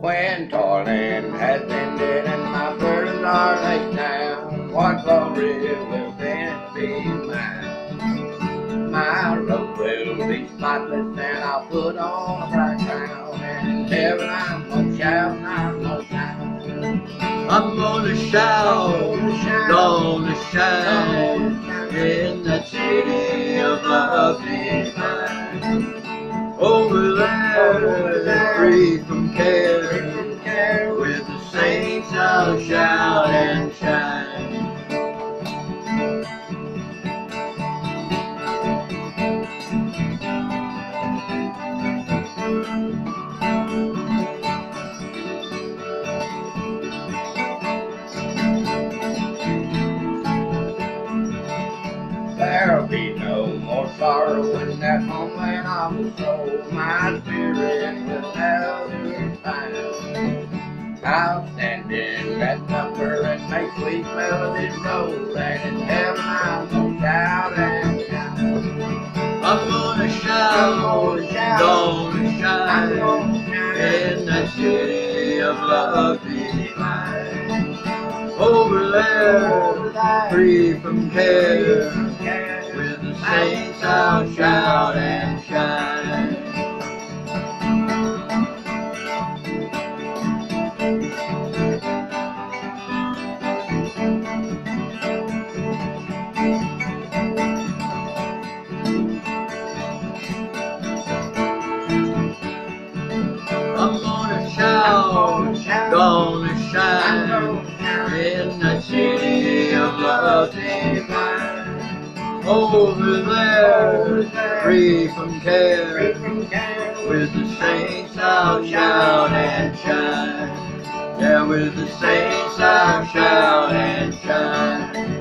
When toiling has ended and my burdens are laid down, what glory will then be mine? My robe will be spotless and I'll put on a bright crown, and in heaven I'm gonna shout and I'm gonna shout. I'm gonna shout, gonna shine in the city of love divine. Over there, free from care, There'll be no more sorrow in that home when I was sold. My spirit will. I'll stand in that number and make sweet melodies roll. And in heaven I'm gonna shout and shout. I'm gonna shout, gonna I'm shine gonna shout in that city of love divine. Over there, free from care, the saints I'll shout and shine. I'm gonna shout, gonna shine in that city of love divine. Over there, free from care, with the saints I'll shout and shine. Yeah, with the saints I'll shout and shine.